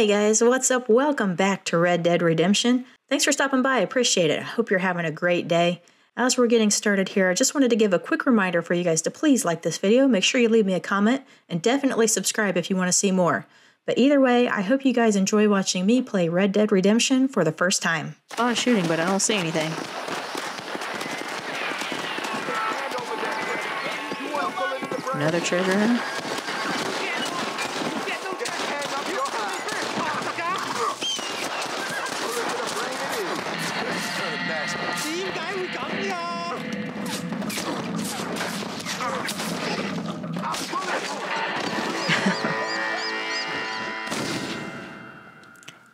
Hey guys, what's up? Welcome back to Red Dead Redemption. Thanks for stopping by. I appreciate it. I hope you're having a great day. As we're getting started here, I just wanted to give a quick reminder for you guys to please like this video, make sure you leave me a comment, and definitely subscribe if you want to see more. But either way, I hope you guys enjoy watching me play Red Dead Redemption for the first time. A lot of shooting, but I don't see anything. Another treasure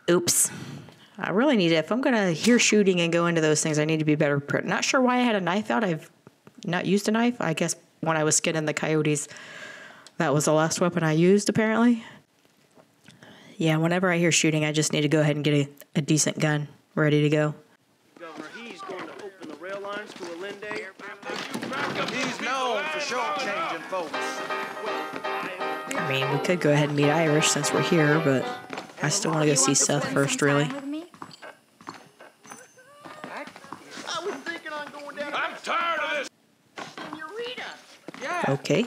Oops. I really need to, if I'm going to hear shooting and go into those things, I need to be better prepared. Not sure why I had a knife out. I've not used a knife. I guess when I was skinning the coyotes, that was the last weapon I used, apparently. Yeah, whenever I hear shooting, I just need to go ahead and get a, a decent gun ready to go. Governor, he's going to open the rail lines to Allende. He's known for shortchanging folks. I mean, we could go ahead and meet Irish since we're here, but I still want to go see Seth first, really. Okay.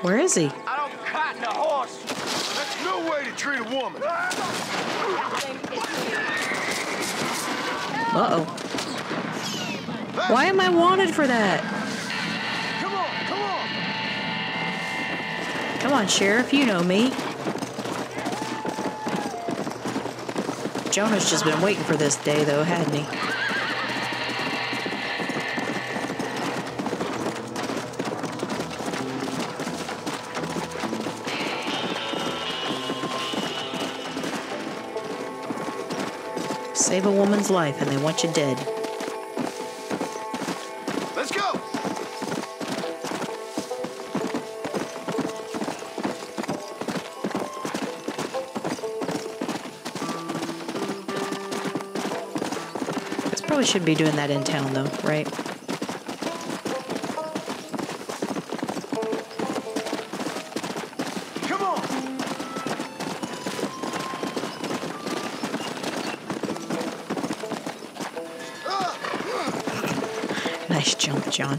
Where is he? I don't cotton a horse. That's no way to treat a woman. Uh-oh. Why am I wanted for that? Come on, come on. Come on, Sheriff, you know me. Jonah's just been waiting for this day, though, hadn't he? Save a woman's life and they want you dead. Let's go. This probably should be doing that in town, though, right? John.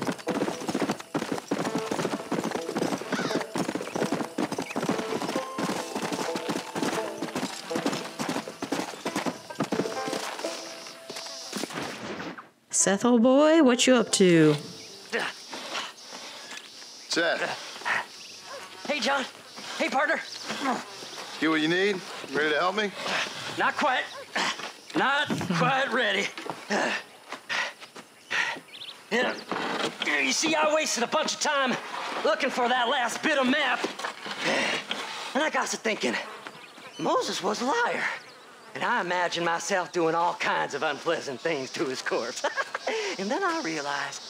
Seth, old boy, what you up to? Seth, Hey, John. Hey, partner. get what you need? Ready to help me? Not quite. Not quite ready. Yeah. You see, I wasted a bunch of time looking for that last bit of map. And I got to thinking, Moses was a liar. And I imagined myself doing all kinds of unpleasant things to his corpse. and then I realized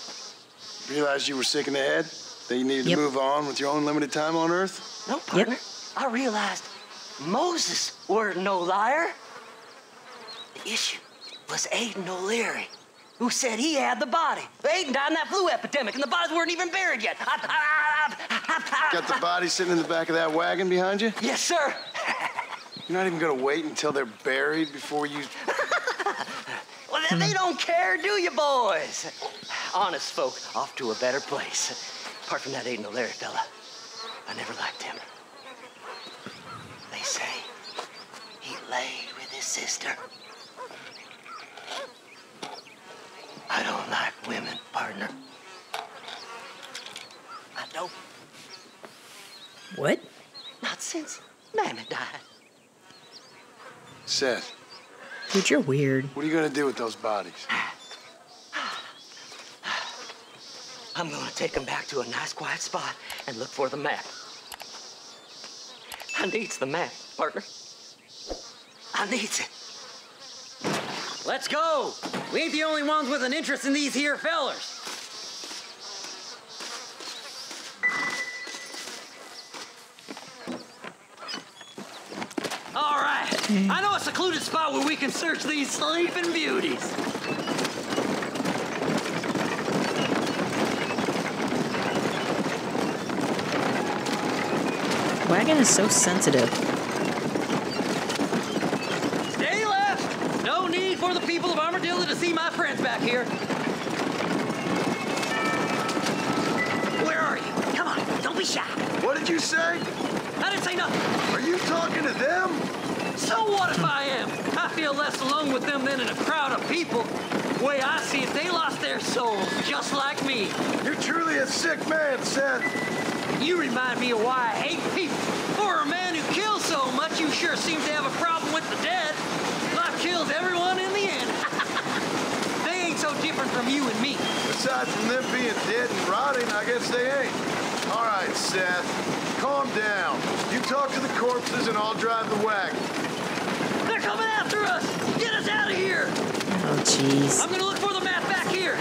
Realized you were sick in the head? That you needed Yep. to move on with your own limited time on Earth? No, partner. I realized Moses weren't no liar. The issue was Aiden O'Leary, who said he had the body. Aiden died in that flu epidemic, and the bodies weren't even buried yet. Ah, ah, ah, Got the body sitting in the back of that wagon behind you? Yes, sir. You're not even gonna wait until they're buried before you. Well, then they hmm. don't care, do you, boys? Honest folk off to a better place. Apart from that Aiden O'Leary fella, I never liked him. They say he laid with his sister. I don't like women, partner. I don't. What? Not since Mammy died. Seth, Dude, you're weird. what are you gonna do with those bodies? I'm gonna take them back to a nice quiet spot and look for the map. I needs the map, partner. I needs it. Let's go. We ain't the only ones with an interest in these here fellers. All right, I know a secluded spot where we can search these sleeping beauties. Wagon is so sensitive. Stay left. Need for the people of Armadillo to see my friends back here. Where are you? Come on, don't be shy. What did you say? I didn't say nothing. Are you talking to them? So what if I am? I feel less alone with them than in a crowd of people. The way I see it, they lost their souls, just like me. You're truly a sick man, Seth. You remind me of why I hate people. For a man who kills so much, you sure seem to have a problem with the dead. Life kills everyone in the end. they ain't so different from you and me. Aside from them being dead and rotting, I guess they ain't. All right, Seth. Calm down. You talk to the corpses and I'll drive the wagon. They're coming after us! Get us out of here! Oh, jeez. I'm gonna look for the map back here.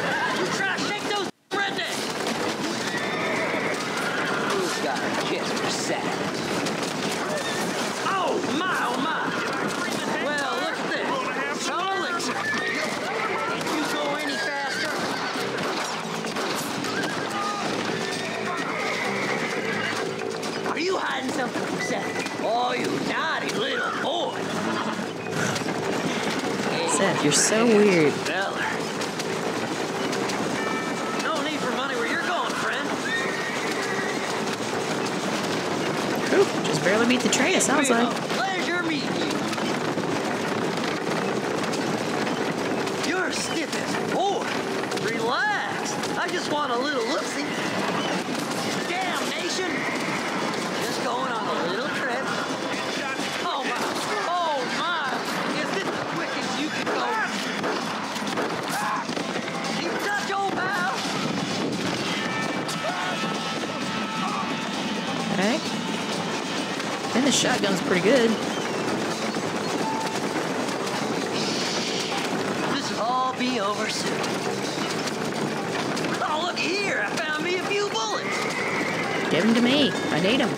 So weird. No need for money where you're going, friend. Whew, just barely beat the train, it sounds like. Okay. And the shotgun's pretty good. This will all be over soon. Oh, look here. I found me a few bullets. Give them to me. I need them.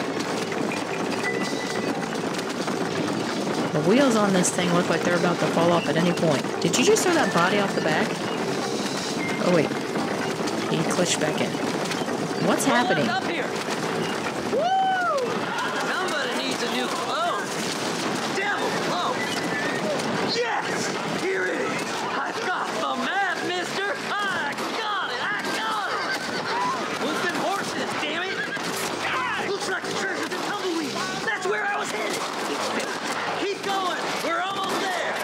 The wheels on this thing look like they're about to fall off at any point. Did you just throw that body off the back? Oh, wait. He glitched back in. What's happening? Up here. Woo! Somebody needs a new clone. Devil clone. Yes! Here it is. I've got the map, mister. I got it. I got it. What's them horses, damn it? Looks like the treasure's in Tumbleweed. That's where I was headed. Keep going. We're almost there.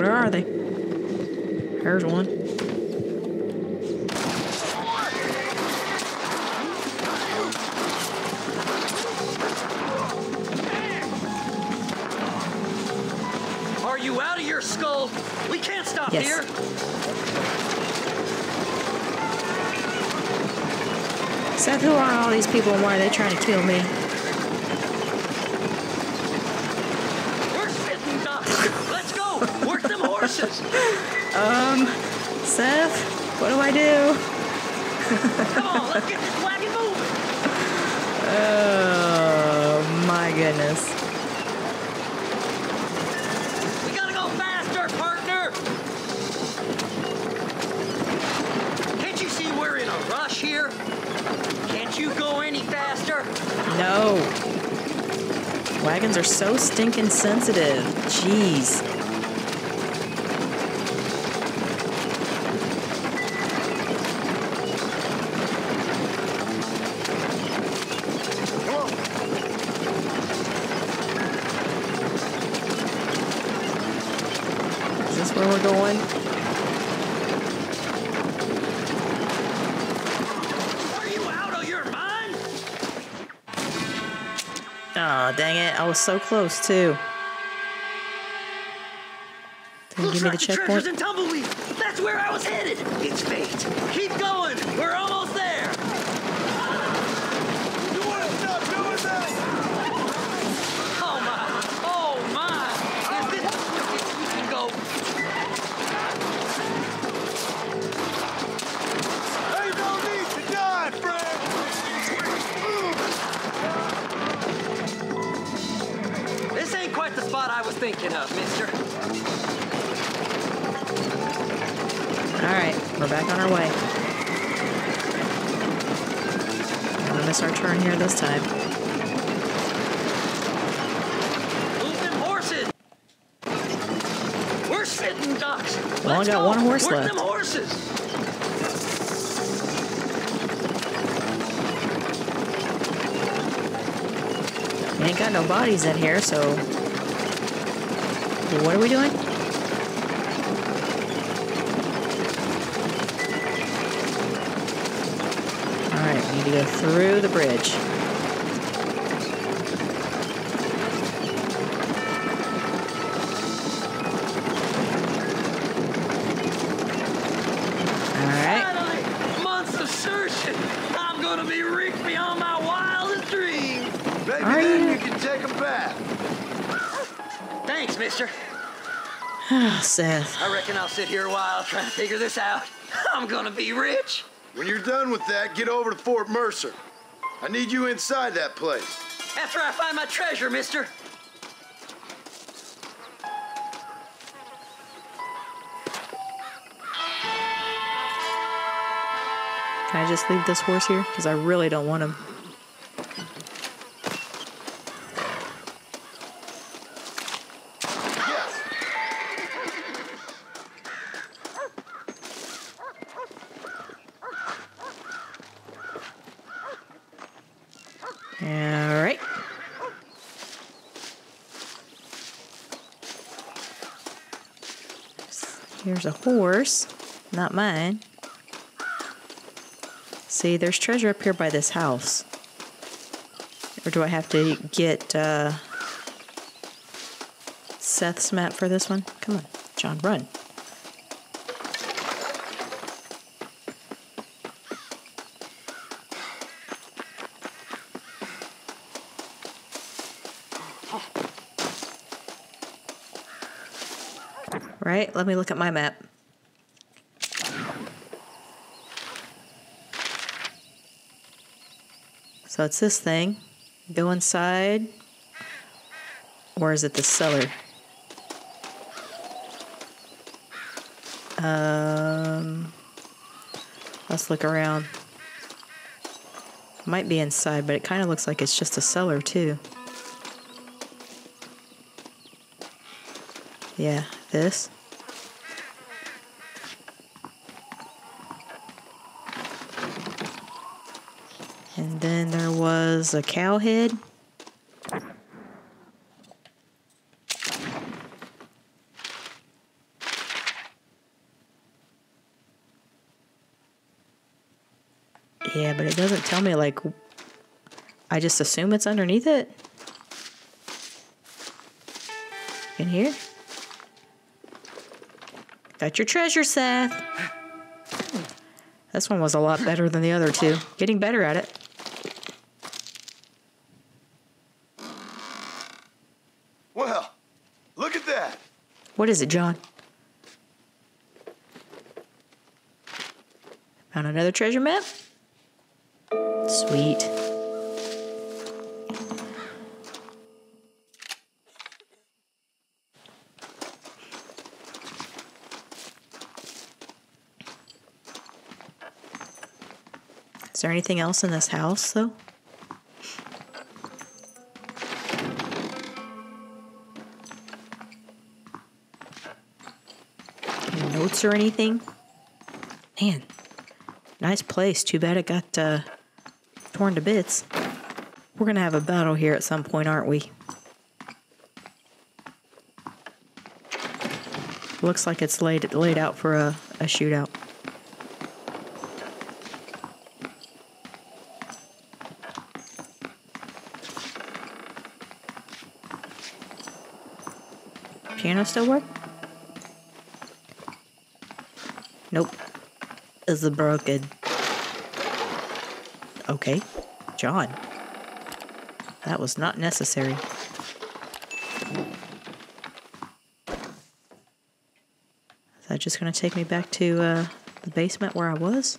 Where are they? There's one. Are you out of your skull? We can't stop Yes. here. Seth, who are all these people and why are they trying to kill me? We're sitting ducks. Let's go. Work them horses. Um, Seth, what do I do? Come on, let's get this wagon moving. Oh, my goodness. We gotta go faster, partner. Can't you see we're in a rush here? Can't you go any faster? No. Wagons are so stinking sensitive. Jeez. Was so close, too. Looks give me the the treasure's checkpoint? in Tumbleweed. That's where I was headed. It's fate. Keep going. Back on our way. I'm gonna miss our turn here this time. Move them horses! We're sitting ducks. Well, Let's got go. one horse Work left. them horses. We ain't got no bodies in here, so. What are we doing? Thanks, mister. Oh, Seth. I reckon I'll sit here a while trying to figure this out. I'm gonna be rich. When you're done with that, get over to Fort Mercer. I need you inside that place. After I find my treasure, mister. Can I just leave this horse here? Because I really don't want him. Alright. Here's a horse. Not mine. See, there's treasure up here by this house. Or do I have to get uh, Seth's map for this one? Come on, John, run. Right? Let me look at my map. So it's this thing. Go inside. Or is it the cellar? Um, let's look around. Might be inside, but it kind of looks like it's just a cellar, too. Yeah, this. And then there was a cow head. Yeah, but it doesn't tell me, like, I just assume it's underneath it. In here? Got your treasure, Seth. This one was a lot better than the other two. Getting better at it. Well, look at that. What is it, John? Found another treasure map? Sweet. Is there anything else in this house, though? Notes or anything? Man, nice place. Too bad it got uh, torn to bits. We're gonna have a battle here at some point, aren't we? Looks like it's laid laid out for a, a shootout. Piano still work? Nope. Is it broken? Okay. John. That was not necessary. Is that just going to take me back to uh, the basement where I was?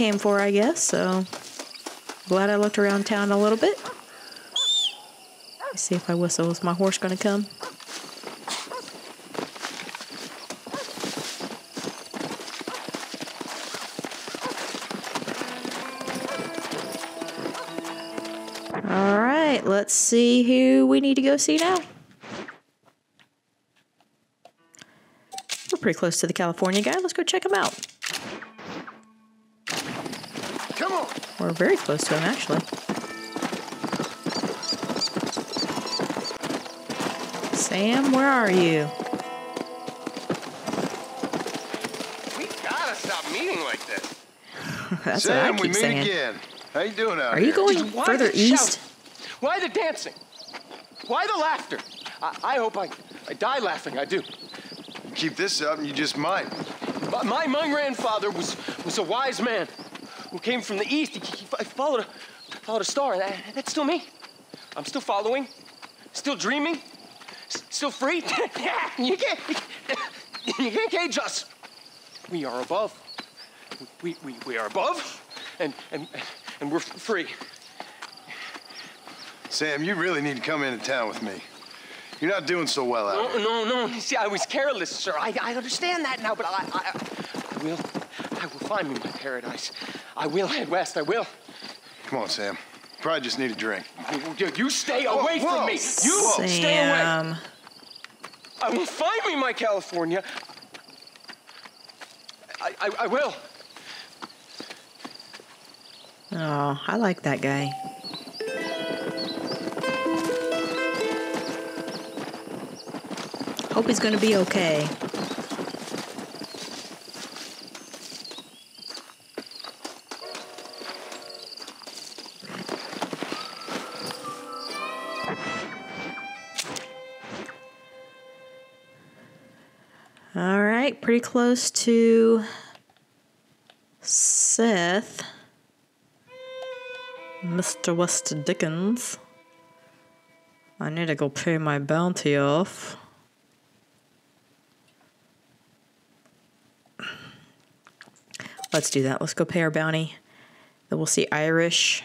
Came for, I guess. So glad I looked around town a little bit. Let's see if I whistle. Is my horse going to come? All right, let's see who we need to go see now. We're pretty close to the California guy. Let's go check him out. We're very close to him, actually. Sam, where are you? We gotta stop meeting like this. That's Sam, what I we keep mean saying. again. How you doing out Are you here? going Why further east? shout? Why the dancing? Why the laughter? I, I hope I, I die laughing. I do. Keep this up and you just might. My, my, my grandfather was, was a wise man who came from the east. He, fo- followed, a, followed a star, and that, that's still me. I'm still following, still dreaming, still free. you, can't, you can't cage us. We are above. We, we, we are above, and, and, and we're free. Sam, you really need to come into town with me. You're not doing so well out No, here. no, no. You See, I was careless, sir. I, I understand that now, but I, I, I will, I will find me my paradise. I will head west. I will. Come on, Sam. Probably just need a drink. You, you- you stay away whoa. from me. You stay away. Sam. I will find me my California. I, I, I will. Oh, I like that guy. Hope he's going to be okay. Pretty close to Seth. Mr. West Dickens. I need to go pay my bounty off. Let's do that. Let's go pay our bounty. Then we'll see Irish.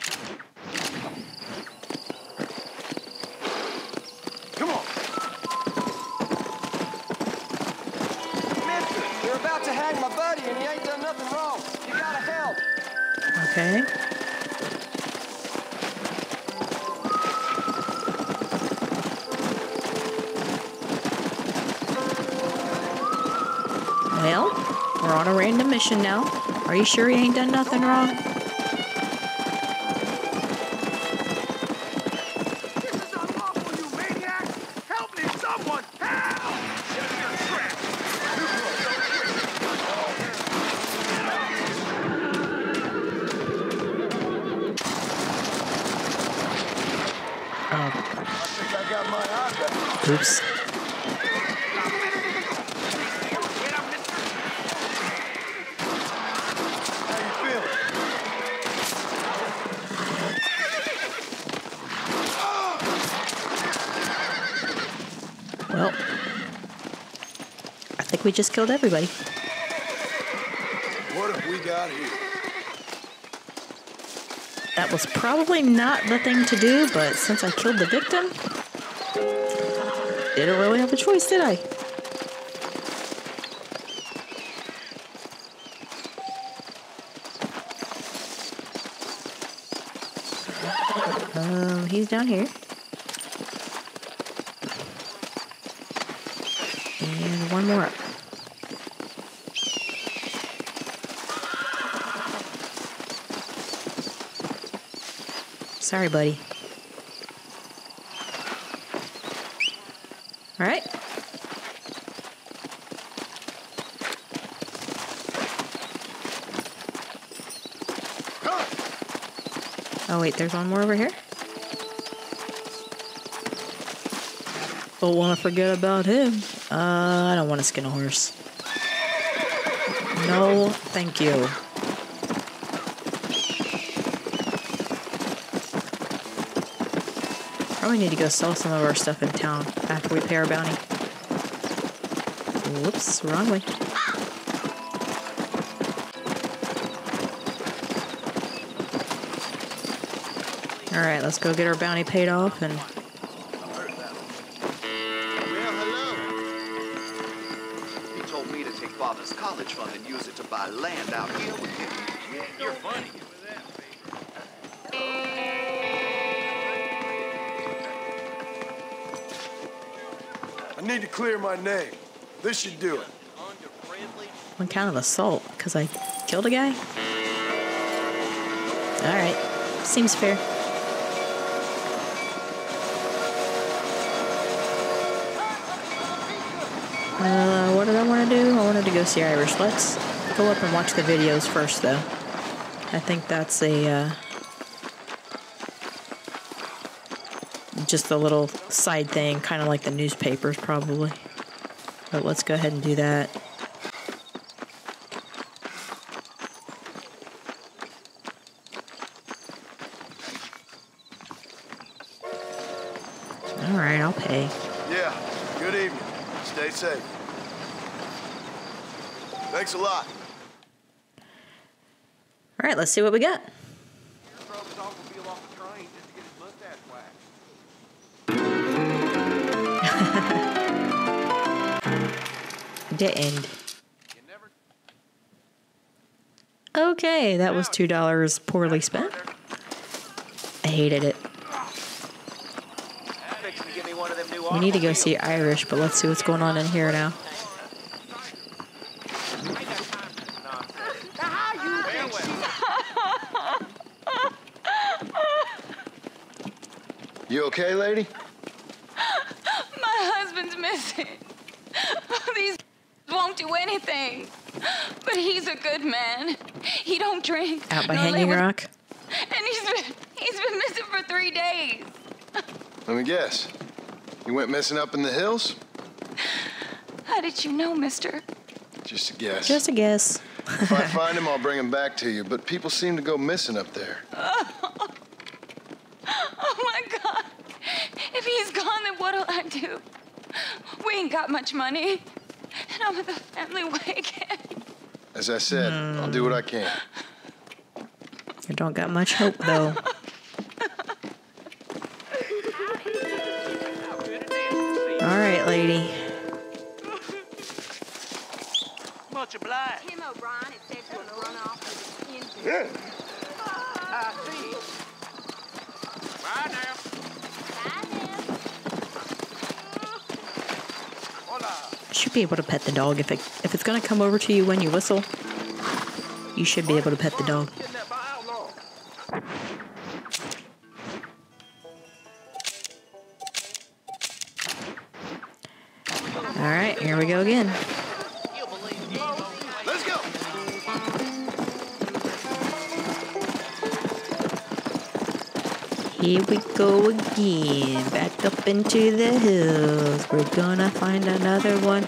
Well, we're on a random mission now. Are you sure he ain't done nothing wrong? This is unlawful, you maniac! Help me, someone! Help! Shut your trap! I think I got my eye back. Oops. How you feeling? Well, I think we just killed everybody. What have we got here? That was probably not the thing to do, but since I killed the victim, didn't really have a choice, did I? Um, he's down here. And one more up. Sorry, buddy. All right. Oh, wait, there's one more over here. Don't want to forget about him. Uh, I don't want to skin a horse. No, thank you. Probably need to go sell some of our stuff in town after we pay our bounty. Whoops, wrong way. Alright, let's go get our bounty paid off and my name. This should do it. one count of assault because I killed a guy. All right, seems fair. Uh, what did I want to do? I wanted to go see Irish. Let's go up and watch the videos first, though. I think that's a uh, just a little side thing, kind of like the newspapers, probably. But let's go ahead and do that. All right, I'll pay. Yeah. Good evening. Stay safe. Thanks a lot. All right, let's see what we got. The end. Okay, that was two dollars poorly spent. I hated it. We need to go see Irish, but let's see what's going on in here now. You okay, lady? My husband's missing. These won't do anything. But he's a good man. He don't drink. Out by nor Hanging with- Rock. And he's been he's been missing for three days. Let me guess. You went missing up in the hills? How did you know, mister? Just a guess. Just a guess. if I find him, I'll bring him back to you. But people seem to go missing up there. Oh my god. If he's gone, then what'll I do? We ain't got much money. And I'm at the family wake. As I said, I'll do what I can. I don't got much hope though. All right, lady. Much obliged. Tim O'Brien is said to have run off with his I see. Bye now. Should be able to pet the dog if it if it's gonna come over to you when you whistle. You should be able to pet the dog. Getting that by how long? All right, here we go again. Let's go. Here we go again, back up into the hills. We're gonna find another one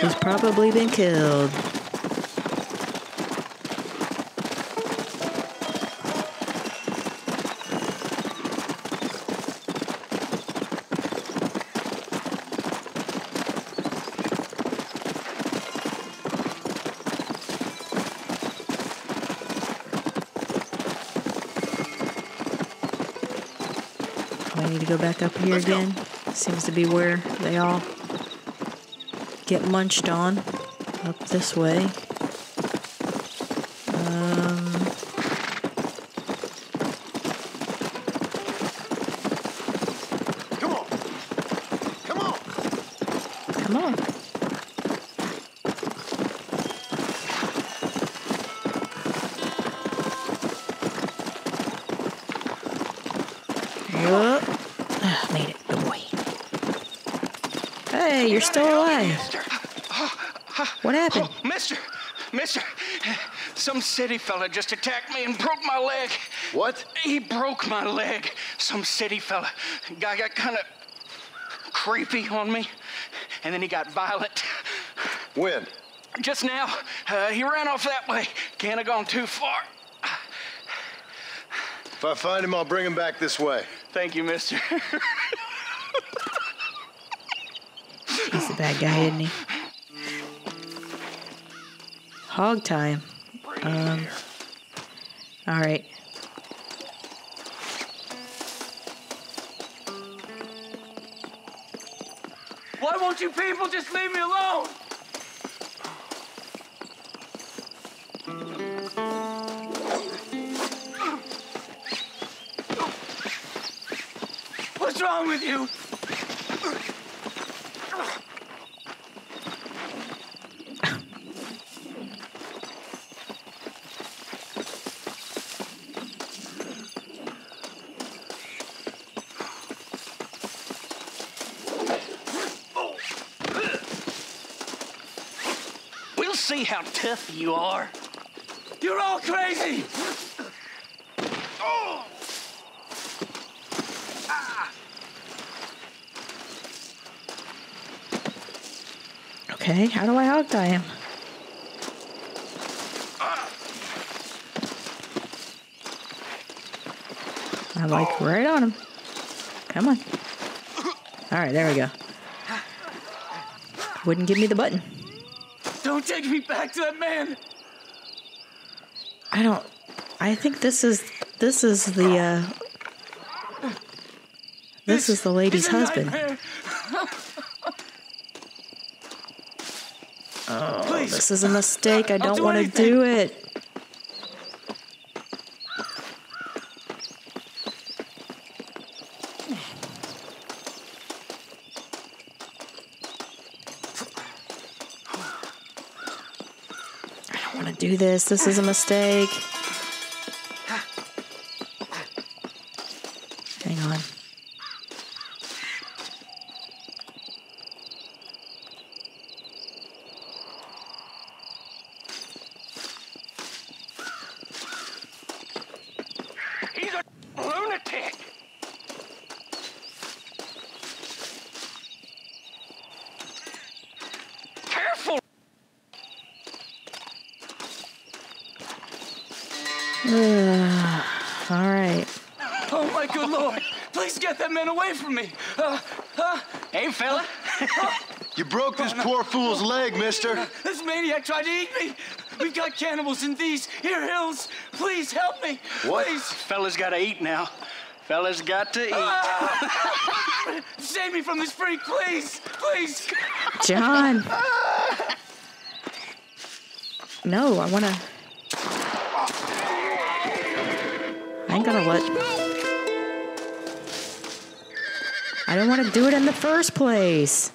who's probably been killed. Back up here again. Seems to be where they all get munched on. Up this way. Um, Come on. Come on. come on. Whoop. Made it. Boy. Hey, you're still alive. What happened? Oh, mister, mister, some city fella just attacked me and broke my leg. What? He broke my leg. Some city fella. Guy got kind of creepy on me, and then he got violent. When? Just now, uh, he ran off that way. Can't have gone too far. If I find him, I'll bring him back this way. Thank you, mister. that guy, isn't he? Hog time. Um, all right. Why won't you people just leave me alone? What's wrong with you? How tough you are. You're all crazy! Oh! Okay, how do I hog tie him? I like right on him. Come on. All right, there we go. Wouldn't give me the button. Don't take me back to that man! I don't. I think this is this is the uh this is the lady's It's a husband. Oh, Please. this is a mistake. I don't want to do it. I don't want to do this. This is a mistake. Please get that man away from me! Uh, uh, hey, fella! You broke this poor fool's leg, mister. This maniac tried to eat me! We've got cannibals in these here hills! Please help me! What? Please! Fella's gotta eat now. Fella's got to eat. Ah! Save me from this freak, please! Please! John. No, I want to. I ain't gonna let. I didn't want to do it in the first place.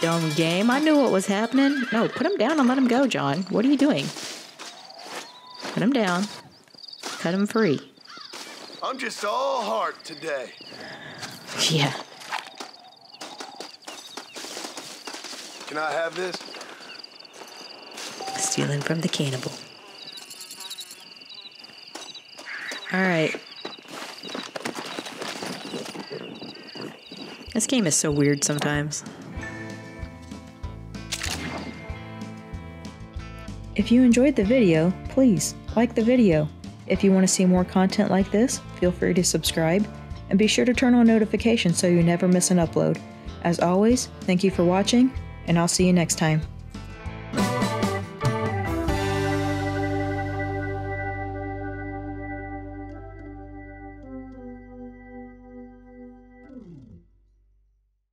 Dumb game. I knew what was happening. No, put him down and let him go, John. What are you doing? Put him down. Cut him free. I'm just all heart today. Yeah. Can I have this? Stealing from the cannibal. All right. This game is so weird sometimes. If you enjoyed the video, please like the video. If you want to see more content like this, feel free to subscribe and be sure to turn on notifications so you never miss an upload. As always, thank you for watching, and I'll see you next time.